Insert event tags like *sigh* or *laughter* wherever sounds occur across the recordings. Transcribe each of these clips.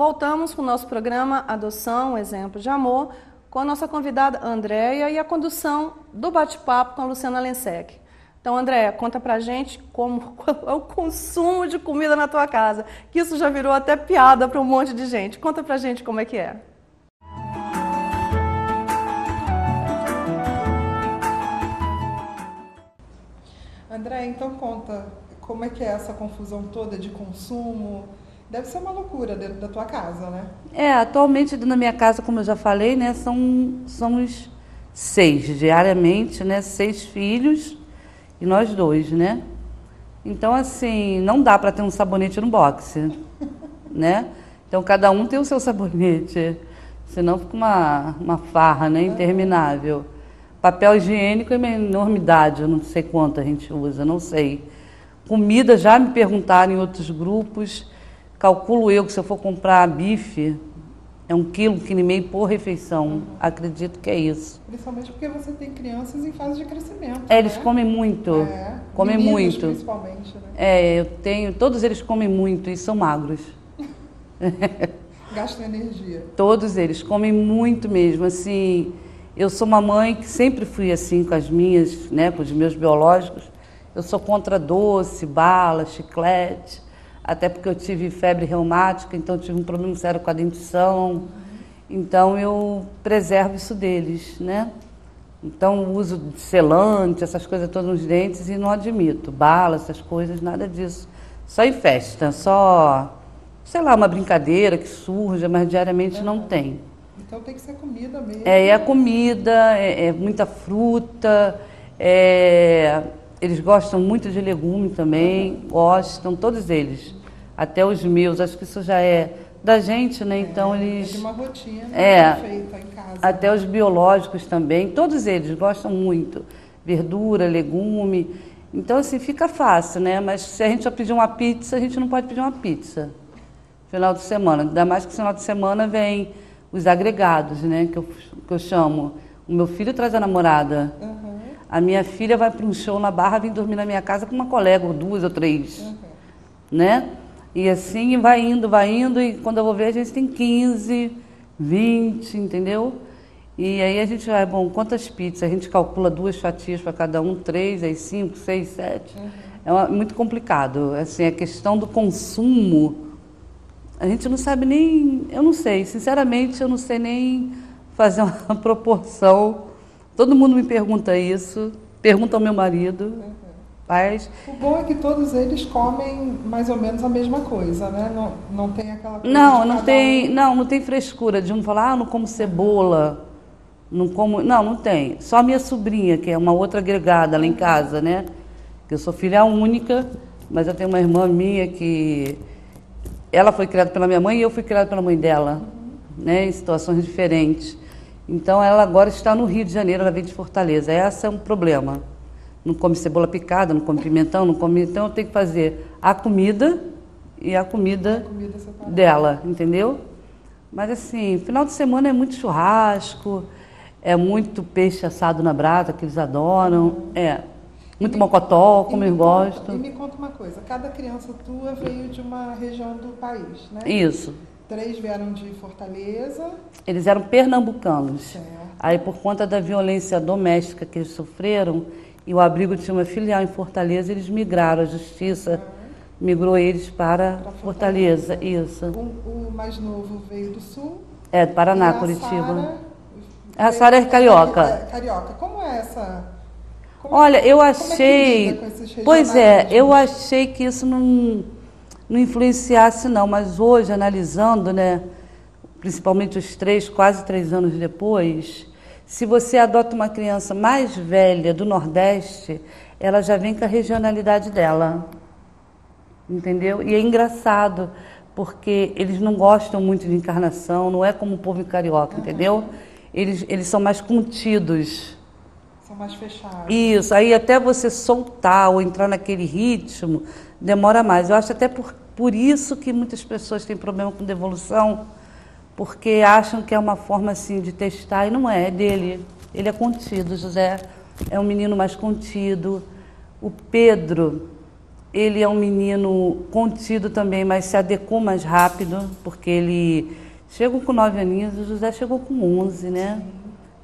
Voltamos com o nosso programa Adoção, Exemplo de Amor, com a nossa convidada Andréia e a condução do bate-papo com a Luciana Lensec. Então, Andréia, conta pra gente como *laughs* é o consumo de comida na tua casa, que isso já virou até piada para um monte de gente. Conta pra gente como é que é. André, então conta como é que é essa confusão toda de consumo, Deve ser uma loucura dentro da tua casa, né? É, atualmente na minha casa, como eu já falei, né, são, somos seis diariamente, né? Seis filhos e nós dois, né? Então, assim, não dá para ter um sabonete no boxe, *laughs* né? Então, cada um tem o seu sabonete, senão fica uma, uma farra, né? Interminável. Papel higiênico é uma enormidade, eu não sei quanto a gente usa, não sei. Comida, já me perguntaram em outros grupos, Calculo eu que se eu for comprar bife, é um quilo, um quilo e meio por refeição. Uhum. Acredito que é isso. Principalmente porque você tem crianças em fase de crescimento. É, né? eles comem muito. É. Comem Meninos, muito. Principalmente, né? É, eu tenho. Todos eles comem muito e são magros. *laughs* Gastam energia. Todos eles comem muito mesmo. Assim, eu sou uma mãe que sempre fui assim com as minhas, né, com os meus biológicos. Eu sou contra doce, bala, chiclete até porque eu tive febre reumática, então tive um problema sério com a dentição. Então eu preservo isso deles, né? Então uso de selante, essas coisas todas nos dentes e não admito bala, essas coisas, nada disso. Só em festa, só, sei lá, uma brincadeira que surja, mas diariamente não tem. Então tem que ser comida mesmo. É, é a comida, é, é muita fruta, é, eles gostam muito de legume também, gostam, todos eles até os meus, acho que isso já é da gente, né? Então é, eles. É uma rotina é, feita em casa. Até os biológicos também, todos eles gostam muito. Verdura, legume. Então, assim, fica fácil, né? Mas se a gente só pedir uma pizza, a gente não pode pedir uma pizza. Final de semana. Ainda mais que no final de semana vem os agregados, né? Que eu, que eu chamo. O meu filho traz a namorada. Uhum. A minha filha vai para um show na Barra, vem dormir na minha casa com uma colega, ou duas ou três. Uhum. Né? E assim vai indo, vai indo, e quando eu vou ver a gente tem 15, 20, entendeu? E aí a gente vai, bom, quantas pizzas? A gente calcula duas fatias para cada um, três, aí cinco, seis, sete. Uhum. É uma, muito complicado. Assim, a questão do consumo, a gente não sabe nem, eu não sei, sinceramente eu não sei nem fazer uma *laughs* proporção. Todo mundo me pergunta isso, pergunta ao meu marido. Uhum. O bom é que todos eles comem mais ou menos a mesma coisa, né? Não, não tem aquela coisa Não, não tem, um... não, não tem frescura de um falar, ah, não como cebola, não como, não, não tem. Só a minha sobrinha, que é uma outra agregada lá em casa, né? Eu sou filha única, mas eu tenho uma irmã minha que ela foi criada pela minha mãe e eu fui criada pela mãe dela, né? Em situações diferentes. Então ela agora está no Rio de Janeiro, ela vem de Fortaleza. Esse é um problema não come cebola picada, não come pimentão, não come. Então eu tenho que fazer a comida e a comida, a comida dela, entendeu? Mas assim, final de semana é muito churrasco, é muito peixe assado na brasa, que eles adoram, é muito me, mocotó, como eles gostam. E me conta uma coisa, cada criança tua veio de uma região do país, né? Isso. Três vieram de Fortaleza. Eles eram pernambucanos. Certo. Aí por conta da violência doméstica que eles sofreram, e o abrigo tinha uma filial em Fortaleza, eles migraram, a justiça migrou eles para, para Fortaleza. Fortaleza. Isso. O, o, mais novo veio do sul? É, do Paraná, Curitiba. a Sara é carioca. É, carioca. Como é essa. Como, Olha, eu é achei. É pois é, eu achei que isso não, não influenciasse, não, mas hoje, analisando, né, principalmente os três, quase três anos depois, se você adota uma criança mais velha do Nordeste, ela já vem com a regionalidade dela. Entendeu? E é engraçado, porque eles não gostam muito de encarnação, não é como o povo carioca, uhum. entendeu? Eles, eles são mais contidos. São mais fechados. Isso, aí até você soltar ou entrar naquele ritmo, demora mais. Eu acho até por, por isso que muitas pessoas têm problema com devolução porque acham que é uma forma assim de testar e não é, é dele. Ele é contido, José é um menino mais contido. O Pedro, ele é um menino contido também, mas se adequou mais rápido, porque ele chegou com nove aninhos, o José chegou com onze, né?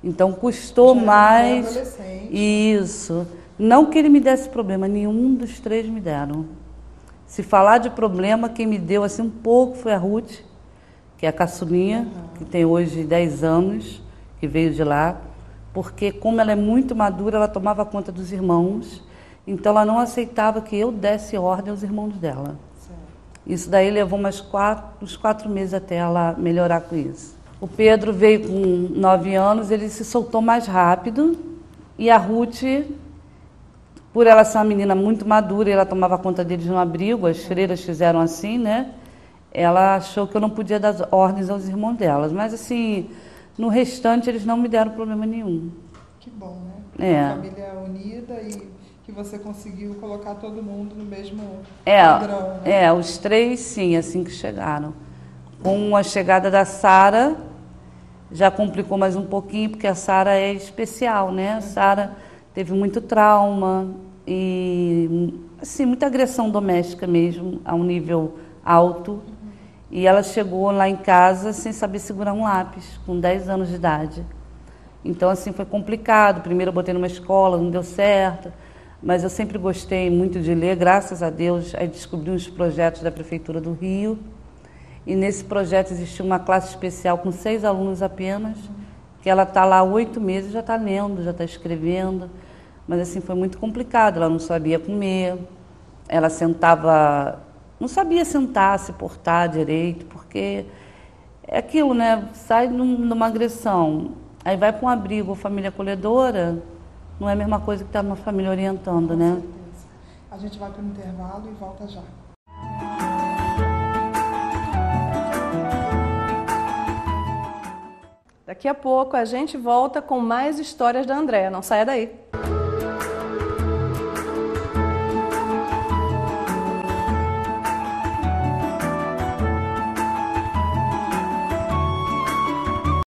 Então custou Já mais. adolescente. Isso. Não que ele me desse problema, nenhum dos três me deram. Se falar de problema, quem me deu assim um pouco foi a Ruth, que é a caçulinha, que tem hoje 10 anos, que veio de lá, porque como ela é muito madura, ela tomava conta dos irmãos, então ela não aceitava que eu desse ordem aos irmãos dela. Certo. Isso daí levou mais quatro, uns quatro meses até ela melhorar com isso. O Pedro veio com nove anos, ele se soltou mais rápido e a Ruth, por ela ser uma menina muito madura e ela tomava conta deles no abrigo, as freiras fizeram assim, né? Ela achou que eu não podia dar ordens aos irmãos delas, mas assim, no restante eles não me deram problema nenhum. Que bom, né? É. Uma família unida e que você conseguiu colocar todo mundo no mesmo É, padrão, né? é, os três sim, assim que chegaram. Com a chegada da Sara, já complicou mais um pouquinho, porque a Sara é especial, né? A Sara teve muito trauma e assim, muita agressão doméstica mesmo, a um nível alto. E ela chegou lá em casa sem saber segurar um lápis, com 10 anos de idade. Então, assim, foi complicado. Primeiro eu botei numa escola, não deu certo. Mas eu sempre gostei muito de ler, graças a Deus. Aí descobri uns projetos da Prefeitura do Rio. E nesse projeto existia uma classe especial com seis alunos apenas, que ela está lá oito meses, já está lendo, já está escrevendo. Mas, assim, foi muito complicado. Ela não sabia comer, ela sentava... Não sabia sentar, se portar direito, porque é aquilo, né? Sai num- numa agressão, aí vai para um abrigo, família acolhedora, não é a mesma coisa que estar numa família orientando, Com né? certeza. A gente vai para o intervalo e volta já. Daqui a pouco a gente volta com mais histórias da Andréa. Não saia daí.